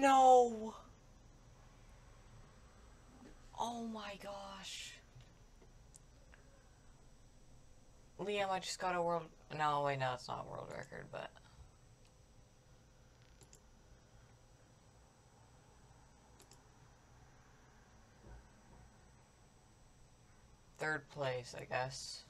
No! Oh my gosh. Liam, I just got a world. No, wait, no, it's not world record, but. Third place, I guess.